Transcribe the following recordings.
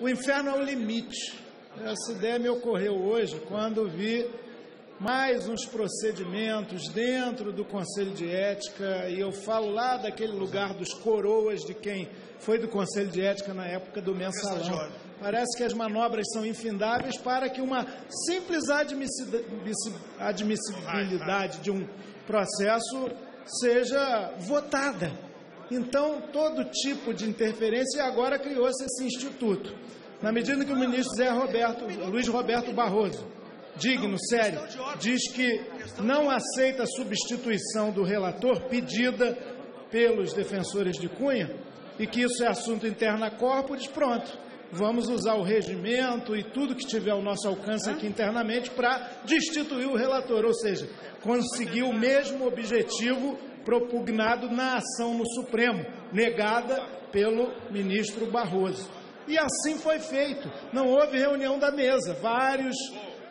o inferno é o limite. Essa ideia me ocorreu hoje quando vi mais uns procedimentos dentro do Conselho de Ética, e eu falo lá daquele lugar dos coroas de quem foi do Conselho de Ética na época do mensalão. Parece que as manobras são infindáveis para que uma simples admissibilidade de um processo seja votada. Então, todo tipo de interferência, e agora criou-se esse instituto. Na medida que o ministro Zé Roberto, Luiz Roberto Barroso, digno, sério, diz que não aceita a substituição do relator pedida pelos defensores de Cunha e que isso é assunto interno à corpo, diz pronto, vamos usar o regimento e tudo que tiver ao nosso alcance aqui internamente para destituir o relator, ou seja, conseguir o mesmo objetivo propugnado na ação no Supremo, negada pelo ministro Barroso. E assim foi feito. Não houve reunião da mesa. Vários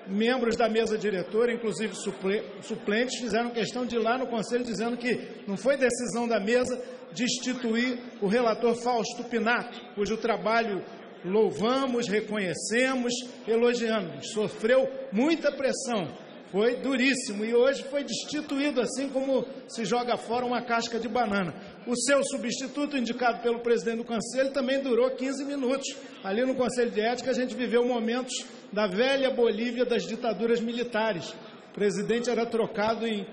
membros da mesa diretora, inclusive suplentes, fizeram questão de ir lá no Conselho dizendo que não foi decisão da mesa destituir o relator Fausto Pinato, cujo trabalho louvamos, reconhecemos, elogiamos. Sofreu muita pressão foi duríssimo e hoje foi destituído, assim como se joga fora uma casca de banana. O seu substituto, indicado pelo presidente do Conselho, também durou 15 minutos. Ali no Conselho de Ética, a gente viveu momentos da velha Bolívia das ditaduras militares. O presidente era trocado em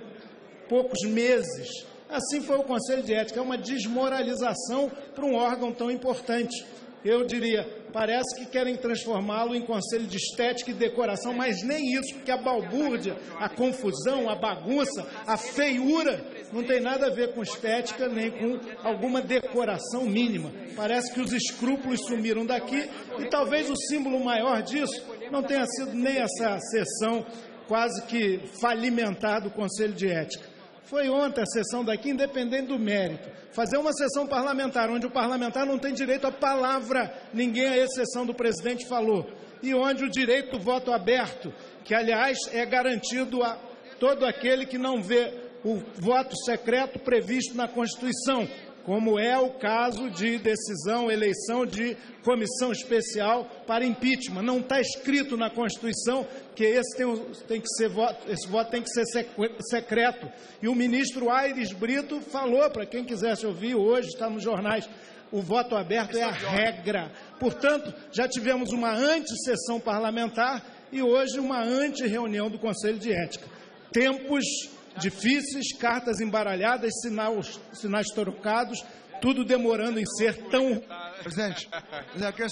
poucos meses. Assim foi o Conselho de Ética, é uma desmoralização para um órgão tão importante. Eu diria, parece que querem transformá-lo em conselho de estética e decoração, mas nem isso, porque a balbúrdia, a confusão, a bagunça, a feiura não tem nada a ver com estética nem com alguma decoração mínima. Parece que os escrúpulos sumiram daqui e talvez o símbolo maior disso não tenha sido nem essa sessão quase que falimentar do Conselho de Ética foi ontem a sessão daqui, independente do mérito. Fazer uma sessão parlamentar onde o parlamentar não tem direito à palavra, ninguém, à exceção do presidente, falou. E onde o direito do voto aberto, que aliás é garantido a todo aquele que não vê o voto secreto previsto na Constituição, como é o caso de decisão, eleição de comissão especial para impeachment. Não está escrito na Constituição que esse, tem, tem que ser voto, esse voto tem que ser secreto. E o ministro Aires Brito falou, para quem quisesse ouvir hoje, está nos jornais, o voto aberto é a regra. Portanto, já tivemos uma antissessão parlamentar e hoje uma anti-reunião do Conselho de Ética. Tempos difíceis, cartas embaralhadas, sinais, sinais trocados, tudo demorando em ser tão. Presidente, a questão.